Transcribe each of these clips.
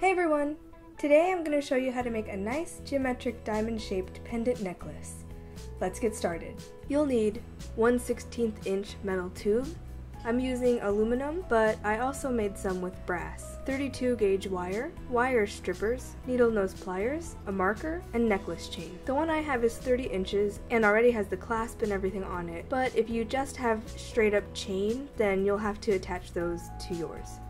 Hey everyone! Today I'm going to show you how to make a nice geometric diamond shaped pendant necklace. Let's get started. You'll need 1 16th inch metal tube. I'm using aluminum, but I also made some with brass. 32 gauge wire, wire strippers, needle nose pliers, a marker, and necklace chain. The one I have is 30 inches and already has the clasp and everything on it, but if you just have straight up chain, then you'll have to attach those to yours.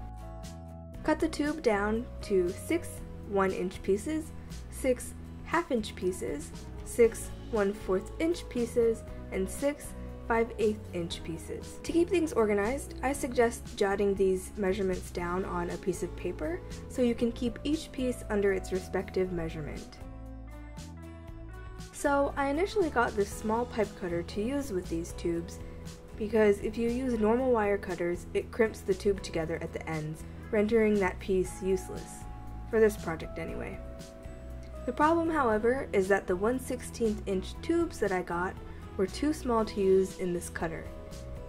Cut the tube down to 6 1 inch pieces, 6 half inch pieces, 6 1 4 inch pieces, and 6 5 8 inch pieces. To keep things organized, I suggest jotting these measurements down on a piece of paper so you can keep each piece under its respective measurement. So I initially got this small pipe cutter to use with these tubes because if you use normal wire cutters, it crimps the tube together at the ends, rendering that piece useless. For this project anyway. The problem, however, is that the 1 16th inch tubes that I got were too small to use in this cutter.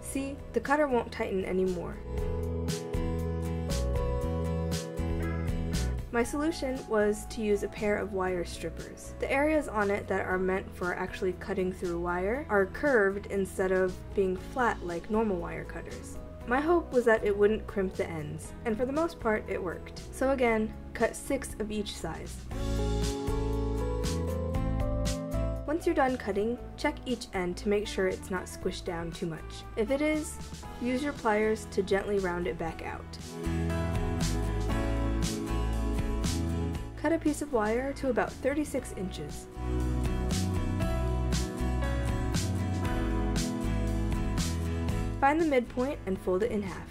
See, the cutter won't tighten anymore. My solution was to use a pair of wire strippers. The areas on it that are meant for actually cutting through wire are curved instead of being flat like normal wire cutters. My hope was that it wouldn't crimp the ends, and for the most part it worked. So again, cut 6 of each size. Once you're done cutting, check each end to make sure it's not squished down too much. If it is, use your pliers to gently round it back out. Cut a piece of wire to about 36 inches. Find the midpoint and fold it in half.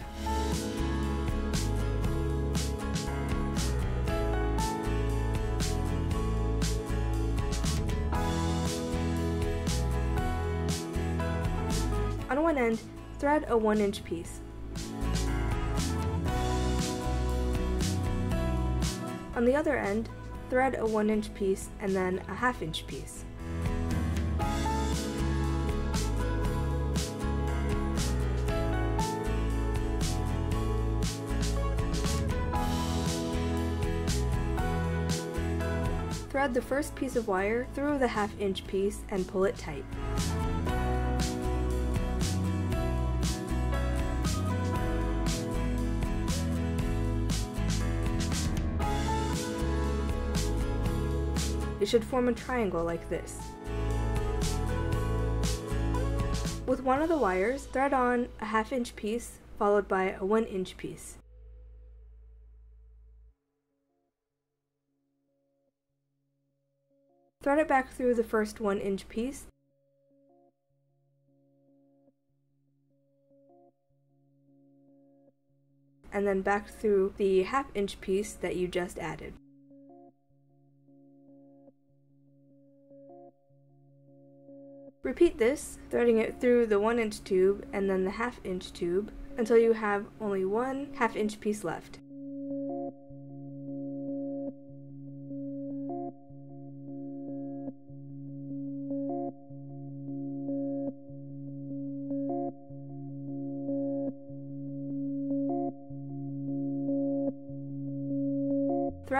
On one end, thread a 1 inch piece. On the other end, thread a 1 inch piece and then a half inch piece. Thread the first piece of wire through the half inch piece and pull it tight. It should form a triangle like this. With one of the wires, thread on a half inch piece followed by a 1 inch piece. Thread it back through the first 1 inch piece. And then back through the half inch piece that you just added. Repeat this, threading it through the 1 inch tube and then the half inch tube until you have only one half inch piece left.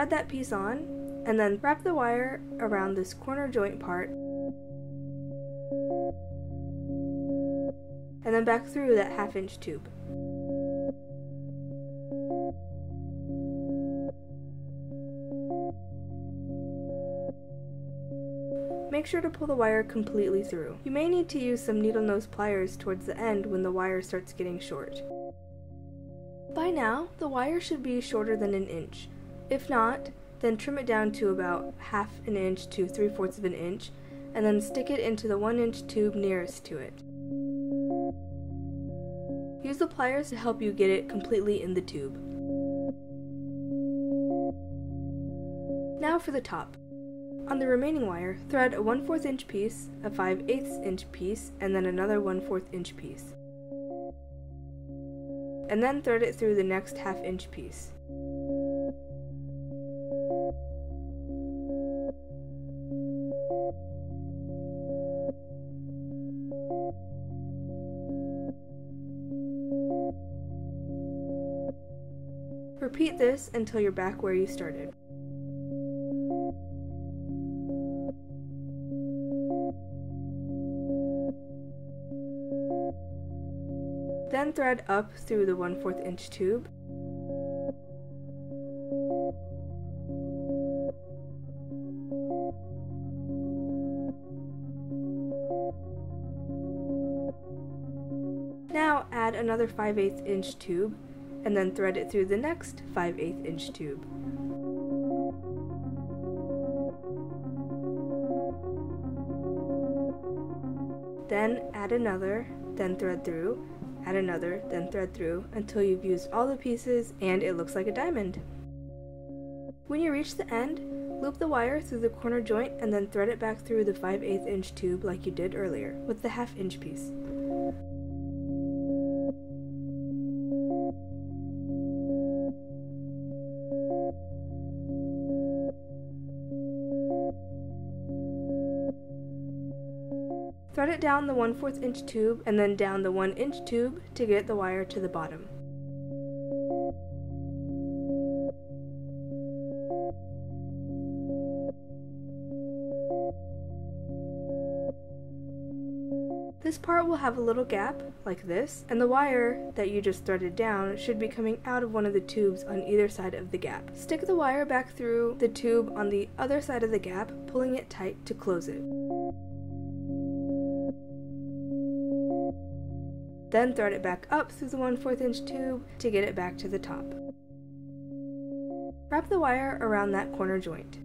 Thread that piece on, and then wrap the wire around this corner joint part, and then back through that half inch tube. Make sure to pull the wire completely through. You may need to use some needle nose pliers towards the end when the wire starts getting short. By now, the wire should be shorter than an inch, if not, then trim it down to about half an inch to 3 fourths of an inch, and then stick it into the 1 inch tube nearest to it. Use the pliers to help you get it completely in the tube. Now for the top. On the remaining wire, thread a 1 4 inch piece, a 5 8 inch piece, and then another 1 4 inch piece. And then thread it through the next half inch piece. Repeat this until you're back where you started. Then thread up through the 1 4 inch tube. Now add another 5 8 inch tube and then thread it through the next 5 8 inch tube. Then add another, then thread through, add another, then thread through until you've used all the pieces and it looks like a diamond. When you reach the end, loop the wire through the corner joint and then thread it back through the 5 8 inch tube like you did earlier with the half inch piece. Thread it down the 1 4 inch tube and then down the 1 inch tube to get the wire to the bottom. This part will have a little gap, like this, and the wire that you just threaded down should be coming out of one of the tubes on either side of the gap. Stick the wire back through the tube on the other side of the gap, pulling it tight to close it. Then thread it back up through the 1 4 inch tube to get it back to the top. Wrap the wire around that corner joint.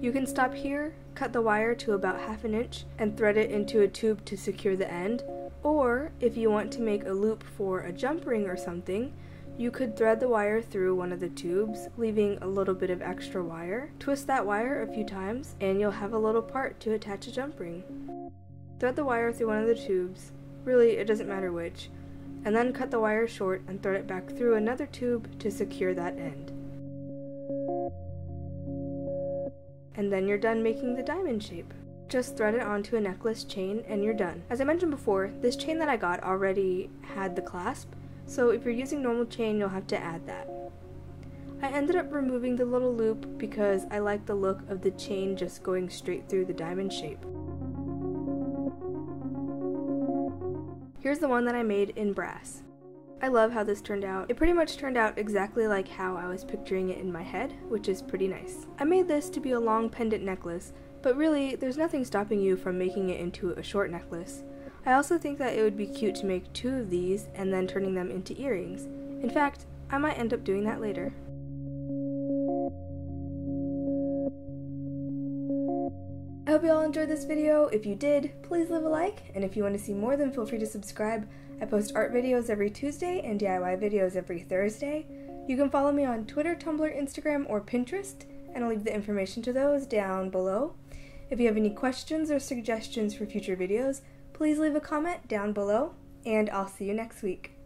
You can stop here, cut the wire to about half an inch, and thread it into a tube to secure the end, or if you want to make a loop for a jump ring or something, you could thread the wire through one of the tubes, leaving a little bit of extra wire. Twist that wire a few times, and you'll have a little part to attach a jump ring. Thread the wire through one of the tubes, really it doesn't matter which, and then cut the wire short and thread it back through another tube to secure that end. And then you're done making the diamond shape. Just thread it onto a necklace chain and you're done. As I mentioned before, this chain that I got already had the clasp, so if you're using normal chain, you'll have to add that. I ended up removing the little loop because I like the look of the chain just going straight through the diamond shape. Here's the one that I made in brass. I love how this turned out. It pretty much turned out exactly like how I was picturing it in my head, which is pretty nice. I made this to be a long pendant necklace, but really, there's nothing stopping you from making it into a short necklace. I also think that it would be cute to make two of these and then turning them into earrings. In fact, I might end up doing that later. Hope you all enjoyed this video. If you did, please leave a like, and if you want to see more, then feel free to subscribe. I post art videos every Tuesday and DIY videos every Thursday. You can follow me on Twitter, Tumblr, Instagram, or Pinterest, and I'll leave the information to those down below. If you have any questions or suggestions for future videos, please leave a comment down below, and I'll see you next week.